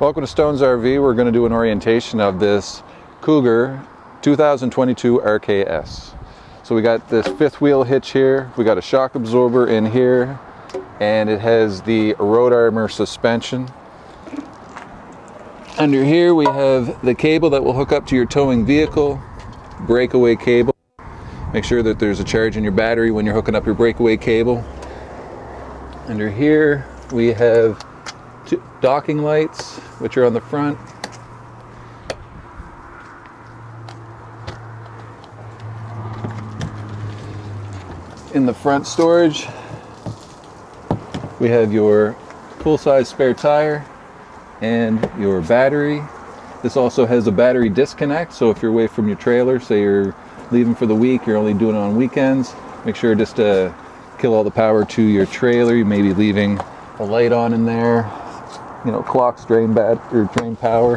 Welcome to Stones RV. We're going to do an orientation of this Cougar 2022 RKS. So we got this fifth wheel hitch here, we got a shock absorber in here, and it has the road armor suspension. Under here we have the cable that will hook up to your towing vehicle, breakaway cable. Make sure that there's a charge in your battery when you're hooking up your breakaway cable. Under here we have docking lights, which are on the front. In the front storage, we have your full-size spare tire and your battery. This also has a battery disconnect, so if you're away from your trailer, say you're leaving for the week, you're only doing it on weekends, make sure just to kill all the power to your trailer. You may be leaving a light on in there, you know, clocks drain bad or drain power.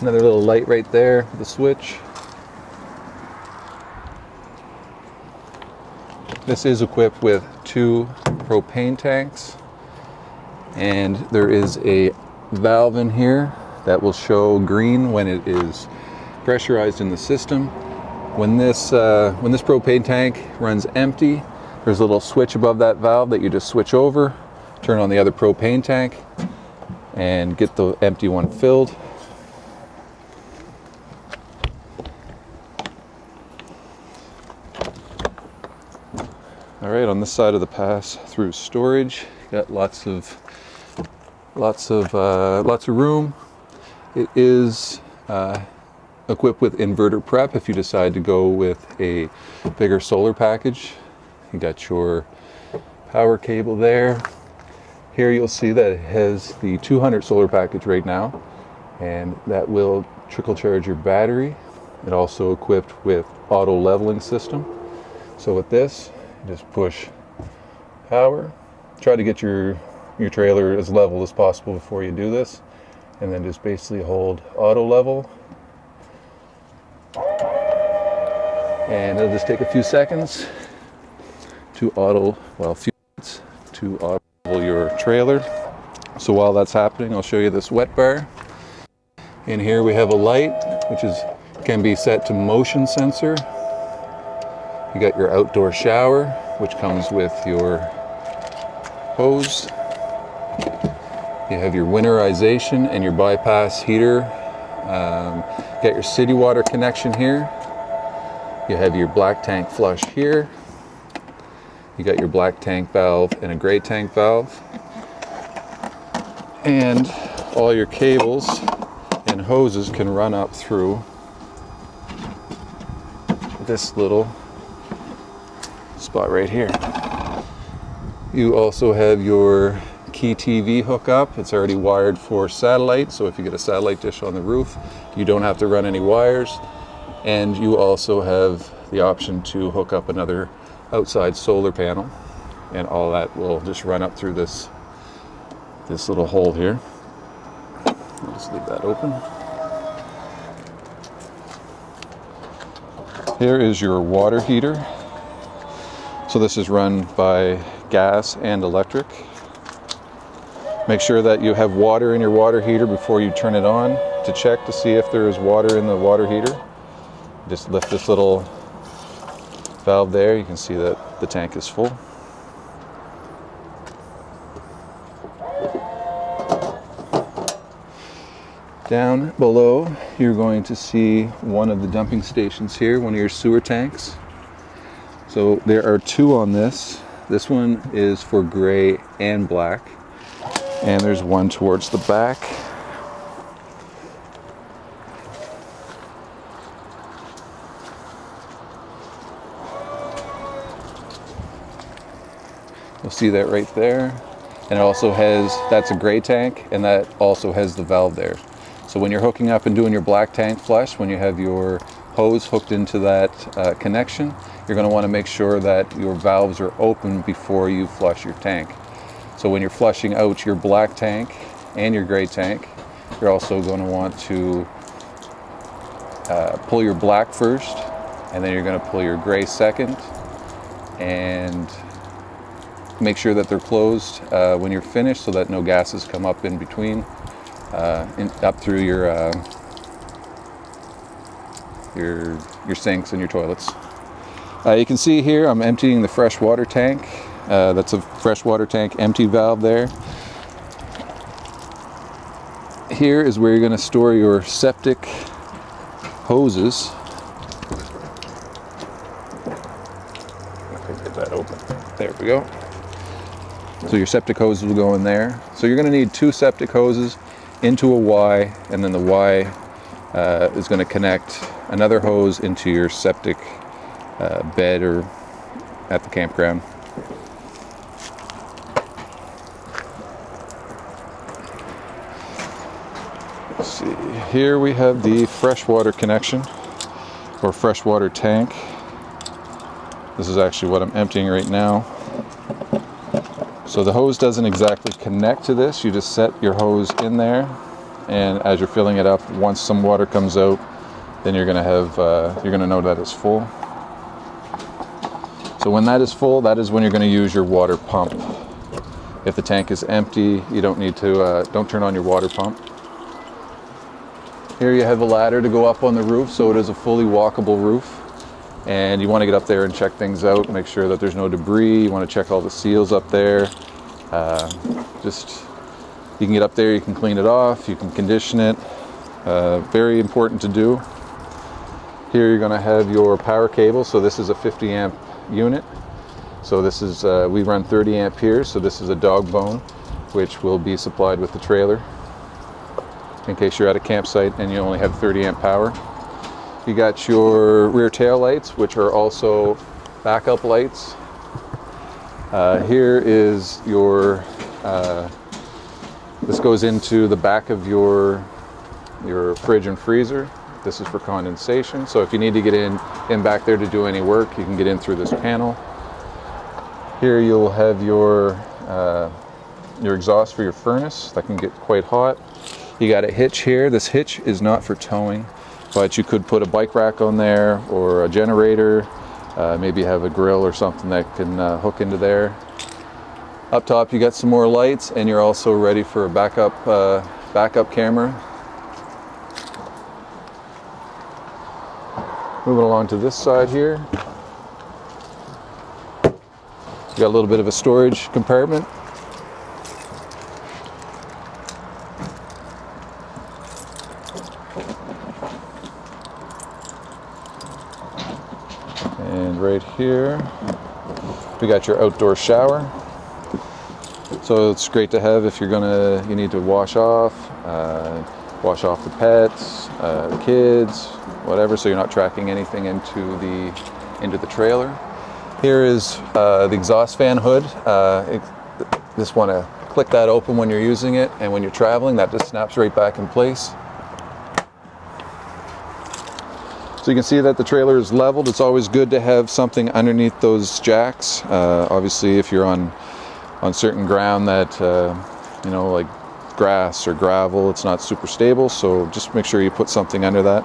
Another little light right there, the switch. This is equipped with two propane tanks and there is a valve in here that will show green when it is pressurized in the system when this, uh, when this propane tank runs empty, there's a little switch above that valve that you just switch over, turn on the other propane tank, and get the empty one filled. All right, on this side of the pass through storage, got lots of lots of uh, lots of room. It is uh, equipped with inverter prep if you decide to go with a bigger solar package. You got your power cable there. Here you'll see that it has the 200 solar package right now and that will trickle charge your battery. It also equipped with auto leveling system. So with this, just push power. Try to get your, your trailer as level as possible before you do this. And then just basically hold auto level and it'll just take a few seconds to auto, well, a few minutes to auto your trailer. So while that's happening, I'll show you this wet bar. In here we have a light, which is can be set to motion sensor. You got your outdoor shower, which comes with your hose. You have your winterization and your bypass heater. Um, got your city water connection here. You have your black tank flush here. You got your black tank valve and a gray tank valve. And all your cables and hoses can run up through this little spot right here. You also have your Key TV hookup. It's already wired for satellite, so if you get a satellite dish on the roof, you don't have to run any wires and you also have the option to hook up another outside solar panel. And all that will just run up through this this little hole here. I'll just leave that open. Here is your water heater. So this is run by gas and electric. Make sure that you have water in your water heater before you turn it on to check to see if there is water in the water heater just lift this little valve there, you can see that the tank is full. Down below, you're going to see one of the dumping stations here, one of your sewer tanks. So there are two on this. This one is for gray and black. And there's one towards the back. You'll see that right there. And it also has, that's a gray tank, and that also has the valve there. So when you're hooking up and doing your black tank flush, when you have your hose hooked into that uh, connection, you're going to want to make sure that your valves are open before you flush your tank. So when you're flushing out your black tank and your gray tank, you're also going to want to uh, pull your black first, and then you're going to pull your gray second, and make sure that they're closed uh, when you're finished so that no gases come up in between, uh, in, up through your, uh, your, your sinks and your toilets. Uh, you can see here I'm emptying the fresh water tank. Uh, that's a fresh water tank empty valve there. Here is where you're going to store your septic hoses. Get that open. There we go. So your septic hoses will go in there. So you're going to need two septic hoses into a Y, and then the Y uh, is going to connect another hose into your septic uh, bed or at the campground. Let's see, here we have the freshwater connection or freshwater tank. This is actually what I'm emptying right now. So the hose doesn't exactly connect to this. You just set your hose in there, and as you're filling it up, once some water comes out, then you're gonna have uh, you're gonna know that it's full. So when that is full, that is when you're gonna use your water pump. If the tank is empty, you don't need to uh, don't turn on your water pump. Here you have a ladder to go up on the roof, so it is a fully walkable roof and you want to get up there and check things out make sure that there's no debris you want to check all the seals up there. Uh, just you can get up there you can clean it off you can condition it. Uh, very important to do. Here you're going to have your power cable so this is a 50 amp unit. So this is uh, we run 30 amp here so this is a dog bone which will be supplied with the trailer. In case you're at a campsite and you only have 30 amp power you got your rear tail lights, which are also backup lights. Uh, here is your, uh, this goes into the back of your, your fridge and freezer. This is for condensation. So if you need to get in, in back there to do any work, you can get in through this panel. Here you'll have your, uh, your exhaust for your furnace. That can get quite hot. You got a hitch here. This hitch is not for towing but you could put a bike rack on there or a generator uh, maybe have a grill or something that can uh, hook into there. Up top you got some more lights and you're also ready for a backup uh, backup camera. Moving along to this side here. You got a little bit of a storage compartment right here. We got your outdoor shower. So it's great to have if you're gonna, you need to wash off, uh, wash off the pets, uh, the kids, whatever, so you're not tracking anything into the, into the trailer. Here is uh, the exhaust fan hood. Uh, it, just wanna click that open when you're using it, and when you're traveling, that just snaps right back in place. So you can see that the trailer is leveled. It's always good to have something underneath those jacks. Uh, obviously, if you're on on certain ground that uh, you know, like grass or gravel, it's not super stable. So just make sure you put something under that.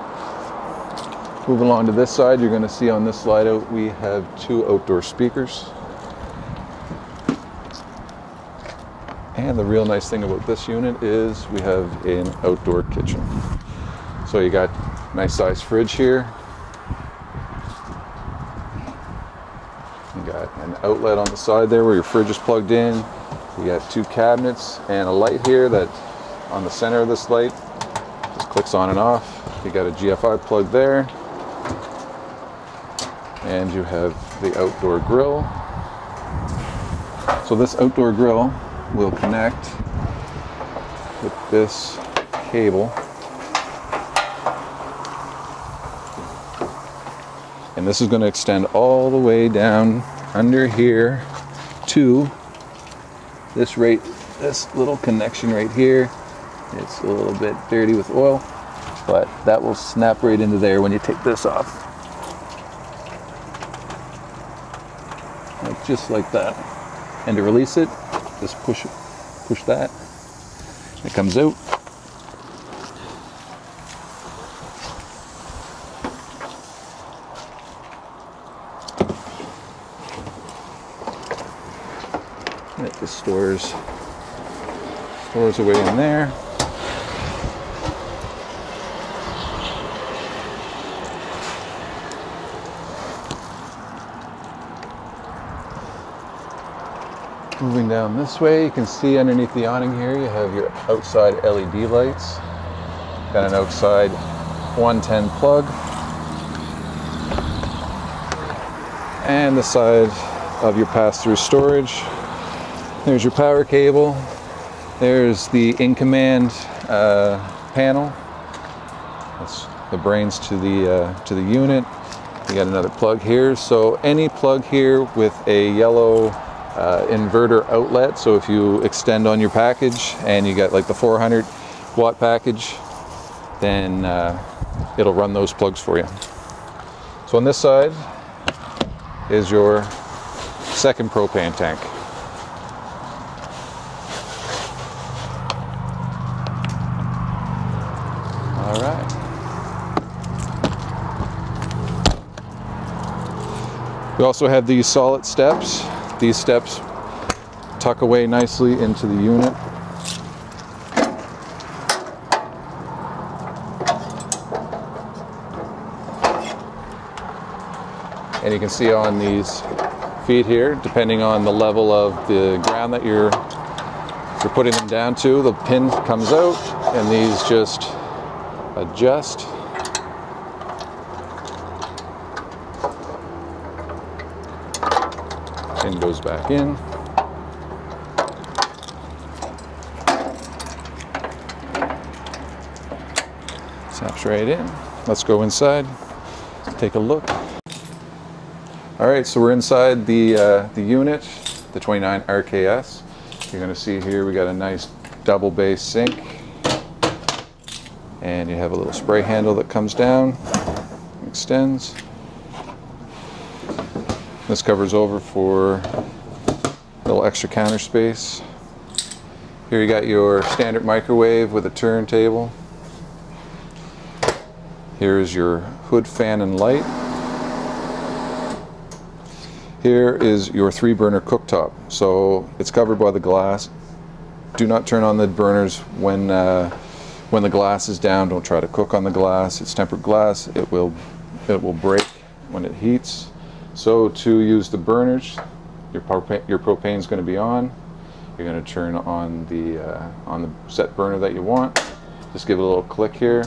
Moving along to this side, you're going to see on this slide out we have two outdoor speakers. And the real nice thing about this unit is we have an outdoor kitchen. So you got Nice size fridge here. You got an outlet on the side there where your fridge is plugged in. You got two cabinets and a light here that on the center of this light just clicks on and off. You got a GFI plug there. And you have the outdoor grill. So this outdoor grill will connect with this cable this is going to extend all the way down under here to this right, this little connection right here. It's a little bit dirty with oil, but that will snap right into there when you take this off. Like just like that. And to release it, just push push that. It comes out. the stores away in there. Moving down this way, you can see underneath the awning here, you have your outside LED lights. Got an outside 110 plug. And the side of your pass-through storage. There's your power cable. There's the in-command uh, panel. That's the brains to the uh, to the unit. You got another plug here. So any plug here with a yellow uh, inverter outlet. So if you extend on your package and you got like the 400 watt package, then uh, it'll run those plugs for you. So on this side is your second propane tank. We also have these solid steps these steps tuck away nicely into the unit. And you can see on these feet here, depending on the level of the ground that you're you're putting them down to, the pin comes out and these just adjust pin goes back in. Snaps right in. Let's go inside, take a look. All right, so we're inside the, uh, the unit, the 29 RKS. You're gonna see here we got a nice double base sink and you have a little spray handle that comes down, extends. This covers over for a little extra counter space. Here you got your standard microwave with a turntable. Here's your hood fan and light. Here is your three burner cooktop. So it's covered by the glass. Do not turn on the burners when uh, when the glass is down. Don't try to cook on the glass. It's tempered glass. It will it will break when it heats. So to use the burners, your, propane, your propane is going to be on. You're going to turn on the uh, on the set burner that you want. Just give it a little click here.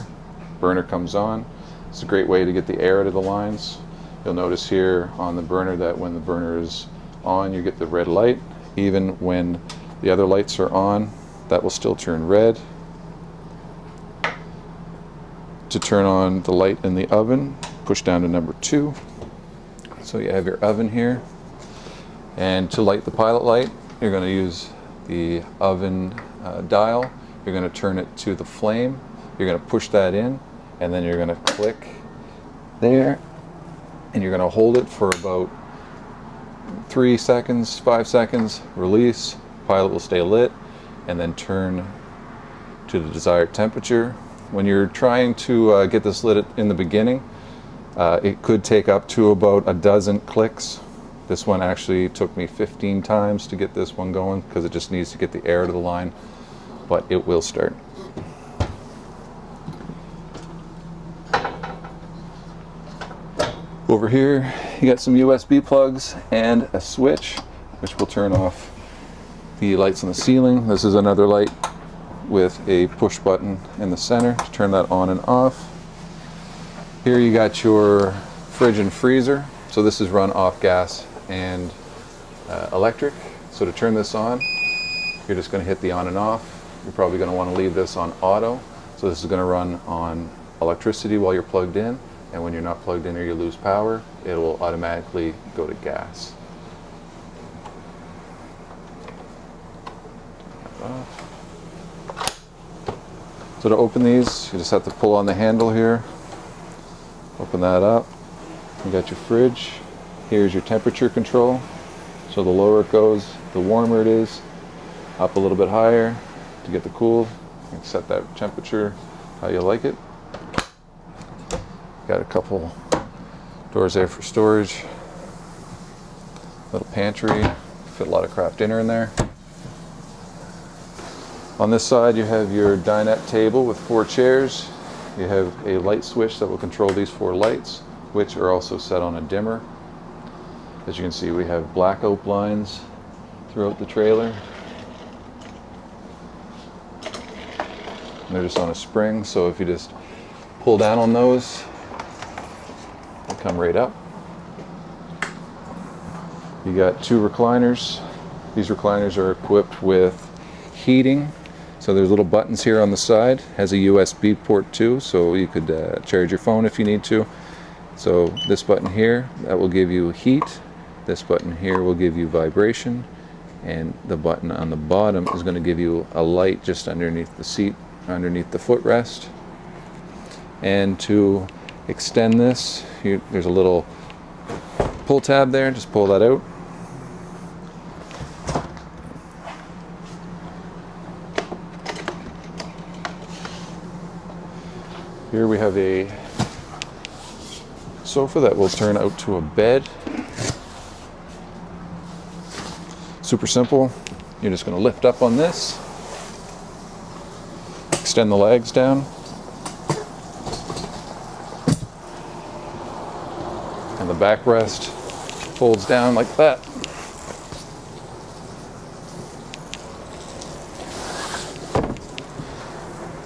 Burner comes on. It's a great way to get the air out of the lines. You'll notice here on the burner that when the burner is on, you get the red light. Even when the other lights are on, that will still turn red. To turn on the light in the oven, push down to number two. So you have your oven here. And to light the pilot light, you're going to use the oven uh, dial. You're going to turn it to the flame. You're going to push that in, and then you're going to click there, and you're going to hold it for about three seconds, five seconds, release. Pilot will stay lit, and then turn to the desired temperature. When you're trying to uh, get this lit in the beginning, uh, it could take up to about a dozen clicks. This one actually took me 15 times to get this one going because it just needs to get the air to the line, but it will start. Over here, you got some USB plugs and a switch, which will turn off the lights on the ceiling. This is another light with a push button in the center to turn that on and off. Here you got your fridge and freezer. So this is run off gas and uh, electric. So to turn this on, you're just going to hit the on and off. You're probably going to want to leave this on auto. So this is going to run on electricity while you're plugged in. And when you're not plugged in or you lose power, it will automatically go to gas. So to open these, you just have to pull on the handle here. Open that up. You got your fridge. Here's your temperature control. So the lower it goes, the warmer it is. Up a little bit higher to get the cool. You can set that temperature how you like it. Got a couple doors there for storage. Little pantry. Fit a lot of Kraft Dinner in there. On this side, you have your dinette table with four chairs. You have a light switch that will control these four lights, which are also set on a dimmer. As you can see, we have blackout blinds throughout the trailer. And they're just on a spring, so if you just pull down on those, they come right up. You got two recliners. These recliners are equipped with heating. So there's little buttons here on the side. Has a USB port too, so you could uh, charge your phone if you need to. So this button here, that will give you heat. This button here will give you vibration. And the button on the bottom is going to give you a light just underneath the seat, underneath the footrest. And to extend this, you, there's a little pull tab there, just pull that out. Here we have a sofa that will turn out to a bed. Super simple. You're just going to lift up on this, extend the legs down, and the backrest folds down like that.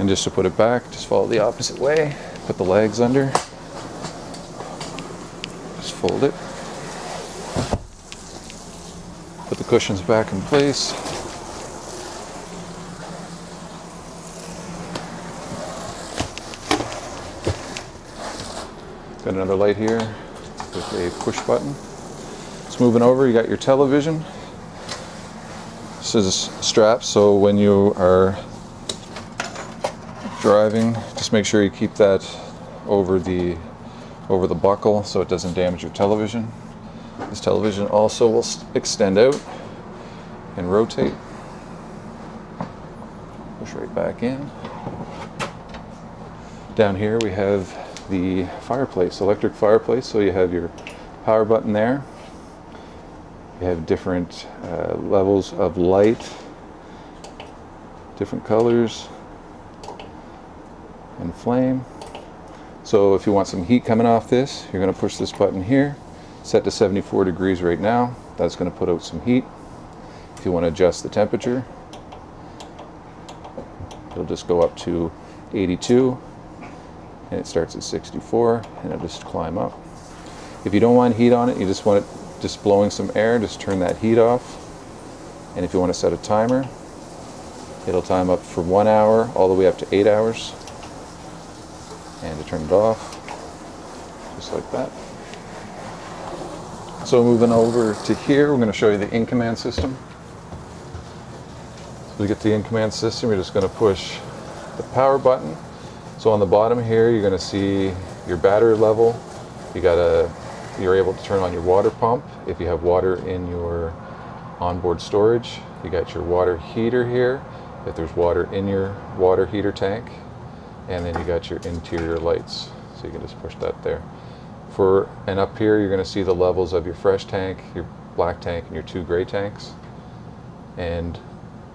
And just to put it back, just follow the opposite way. Put the legs under. Just fold it. Put the cushions back in place. Got another light here with a push button. It's moving over, you got your television. This is a strap, so when you are driving, just make sure you keep that over the over the buckle so it doesn't damage your television. This television also will extend out and rotate. Push right back in. Down here we have the fireplace, electric fireplace. So you have your power button there. You have different uh, levels of light, different colors, and flame. So if you want some heat coming off this, you're going to push this button here, set to 74 degrees right now. That's going to put out some heat. If you want to adjust the temperature, it'll just go up to 82 and it starts at 64 and it'll just climb up. If you don't want heat on it, you just want it just blowing some air, just turn that heat off. And if you want to set a timer, it'll time up for one hour all the way up to eight hours and to turn it off just like that. So moving over to here we're going to show you the in command system. So to get the in command system you're just going to push the power button. So on the bottom here you're going to see your battery level. You got a you're able to turn on your water pump if you have water in your onboard storage. You got your water heater here. If there's water in your water heater tank and then you got your interior lights. So you can just push that there. For and up here you're going to see the levels of your fresh tank your black tank and your two gray tanks. And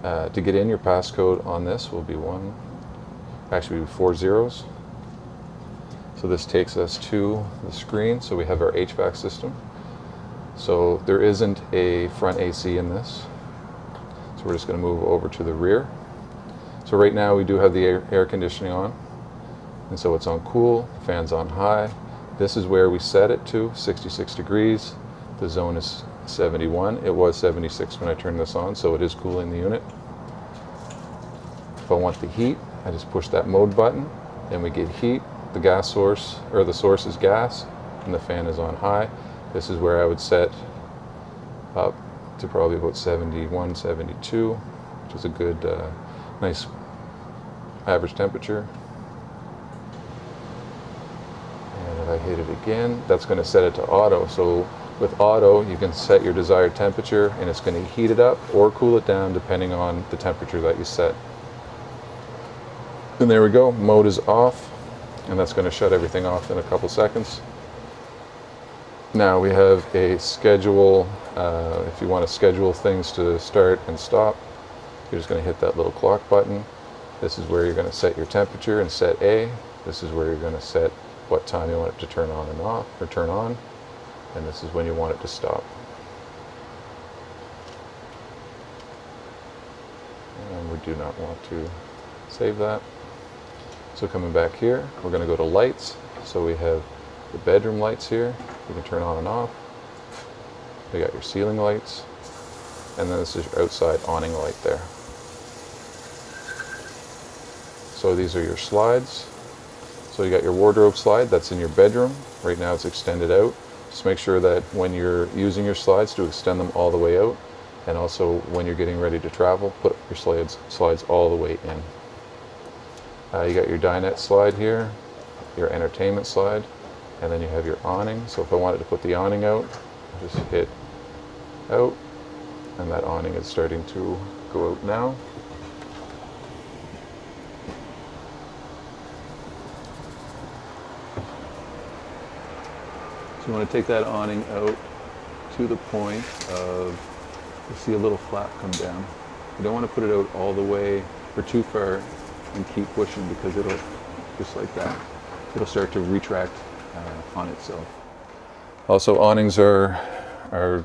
uh, to get in your passcode on this will be one actually four zeros. So this takes us to the screen. So we have our HVAC system. So there isn't a front AC in this. So we're just going to move over to the rear so right now we do have the air, conditioning on. And so it's on cool, fans on high. This is where we set it to, 66 degrees. The zone is 71. It was 76 when I turned this on, so it is cooling the unit. If I want the heat, I just push that mode button and we get heat. The gas source, or the source is gas, and the fan is on high. This is where I would set up to probably about 71, 72, which is a good, uh, nice average temperature. And if I hit it again, that's going to set it to auto. So with auto, you can set your desired temperature and it's going to heat it up or cool it down depending on the temperature that you set. And there we go, mode is off, and that's going to shut everything off in a couple seconds. Now we have a schedule, uh, if you want to schedule things to start and stop, You're just going to hit that little clock button. This is where you're going to set your temperature and set A. This is where you're going to set what time you want it to turn on and off, or turn on. And this is when you want it to stop. And we do not want to save that. So coming back here, we're going to go to lights. So we have the bedroom lights here. You can turn on and off. We got your ceiling lights. And then this is your outside awning light there. So these are your slides. So you got your wardrobe slide that's in your bedroom. Right now it's extended out. Just make sure that when you're using your slides to extend them all the way out. And also when you're getting ready to travel, put your slides, slides all the way in. Uh, you got your dinette slide here, your entertainment slide, and then you have your awning. So if I wanted to put the awning out, just hit out, and that awning is starting to go out now. So you want to take that awning out to the point of, you see a little flap come down. You don't want to put it out all the way or too far and keep pushing because it'll, just like that, it'll start to retract uh, on itself. Also, awnings are, are,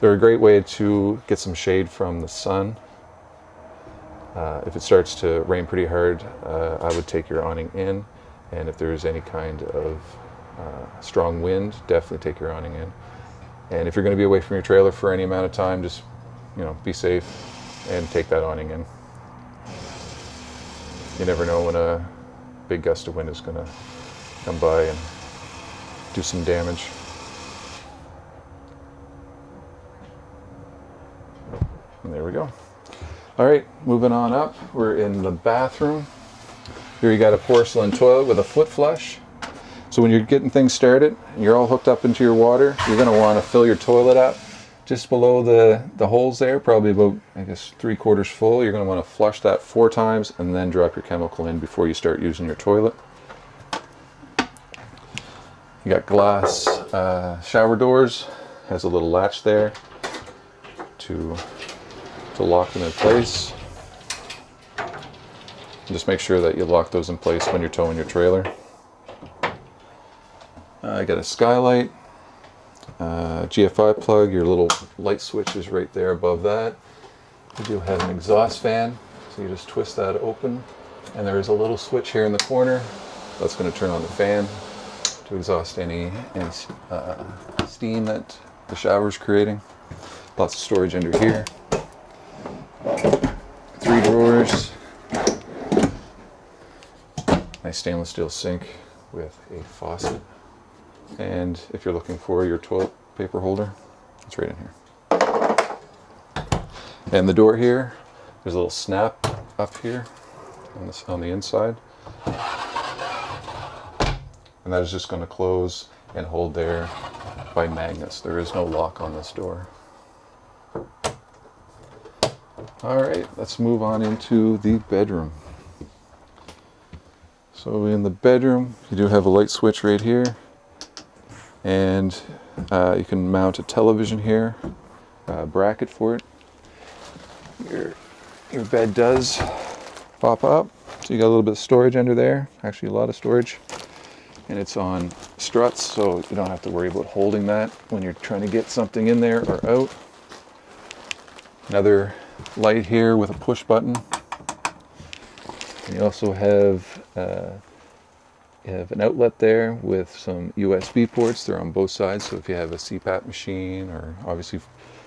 they're a great way to get some shade from the sun. Uh, if it starts to rain pretty hard, uh, I would take your awning in, and if there's any kind of uh, strong wind, definitely take your awning in. And if you're going to be away from your trailer for any amount of time, just you know, be safe and take that awning in. You never know when a big gust of wind is going to come by and do some damage. And there we go. All right, moving on up. We're in the bathroom. Here you got a porcelain toilet with a foot flush. So when you're getting things started, and you're all hooked up into your water, you're going to want to fill your toilet up just below the, the holes there, probably about, I guess, three quarters full. You're going to want to flush that four times and then drop your chemical in before you start using your toilet. You got glass uh, shower doors, has a little latch there to, to lock them in place. Just make sure that you lock those in place when you're towing your trailer. Uh, I got a skylight, uh, GFI plug, your little light switch is right there above that. You do have an exhaust fan, so you just twist that open. And there is a little switch here in the corner. That's going to turn on the fan to exhaust any, any uh, steam that the shower is creating. Lots of storage under here. Three drawers. Nice stainless steel sink with a faucet. And if you're looking for your toilet paper holder, it's right in here. And the door here, there's a little snap up here on, this, on the inside. And that is just going to close and hold there by magnets. There is no lock on this door. All right, let's move on into the bedroom. So in the bedroom, you do have a light switch right here and uh, you can mount a television here, a bracket for it. Your, your bed does pop up, so you got a little bit of storage under there, actually a lot of storage. And it's on struts, so you don't have to worry about holding that when you're trying to get something in there or out. Another light here with a push button. And you also have uh, have an outlet there with some USB ports. They're on both sides, so if you have a CPAP machine or obviously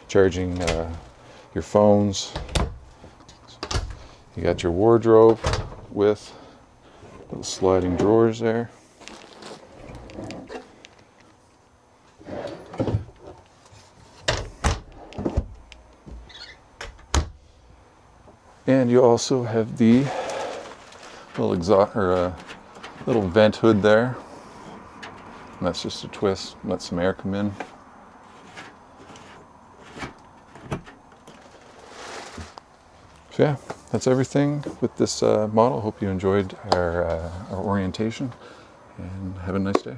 charging uh, your phones. You got your wardrobe with little sliding drawers there. And you also have the little exhaust or uh, little vent hood there. And that's just a twist, let some air come in. So yeah, that's everything with this uh, model. Hope you enjoyed our, uh, our orientation and have a nice day.